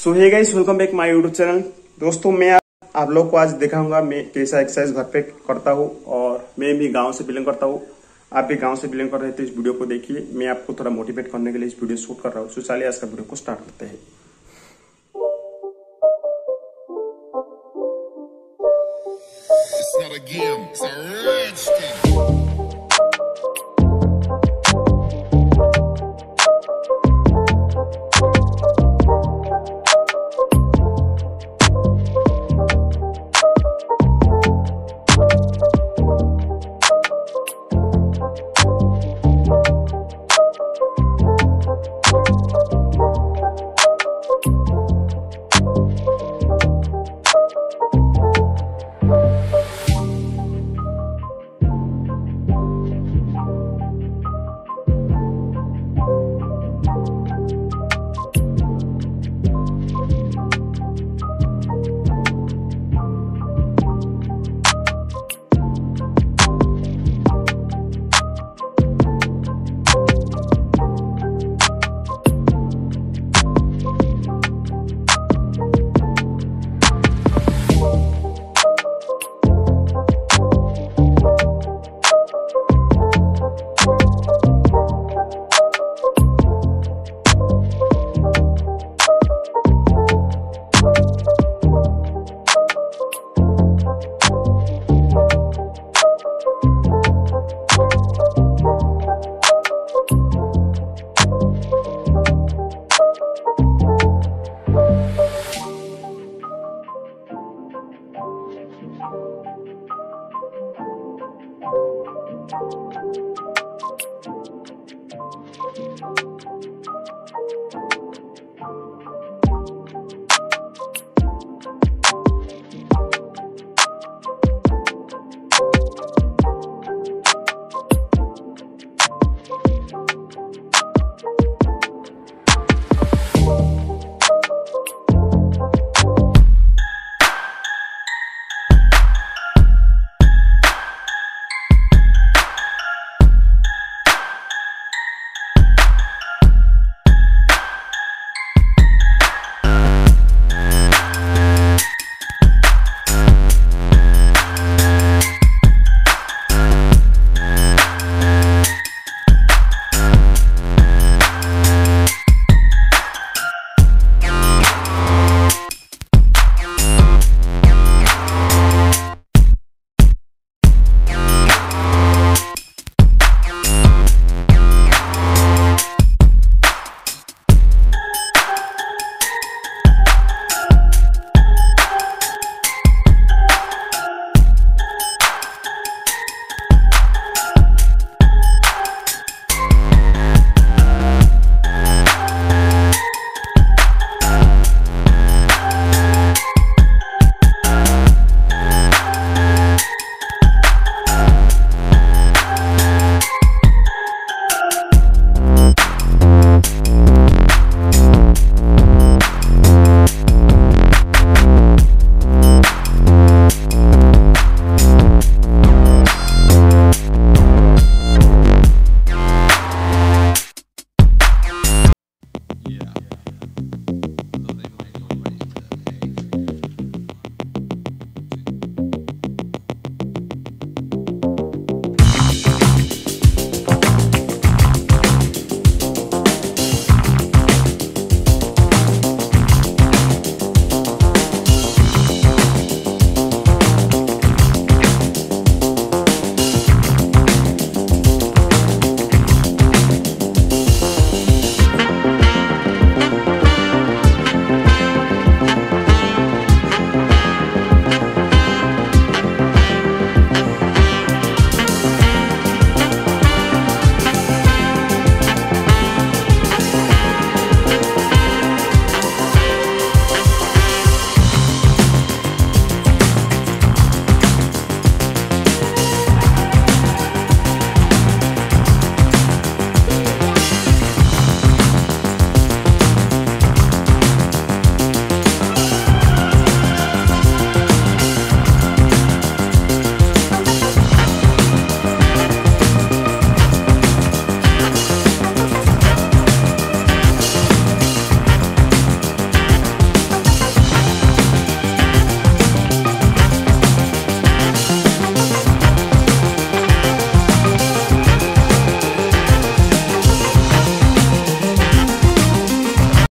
So hey guys welcome back my YouTube channel दोस्तों मैं आप, आप लोग को आज दिखाऊँगा मैं कैसा एक्सरसाइज घर पे करता हूँ और मैं भी गाँव से बिलोंग करता हूँ। आप भी गाँव से बिलोंग कर रहे थे तो इस वीडियो को देखिए। मैं आपको थोड़ा मोटिवेट करने के लिए इस वीडियो शूट कर रहा हूँ। सो चलिए आज का वीडियो को स्टार्ट करते हैं। It's not a game, it's a rich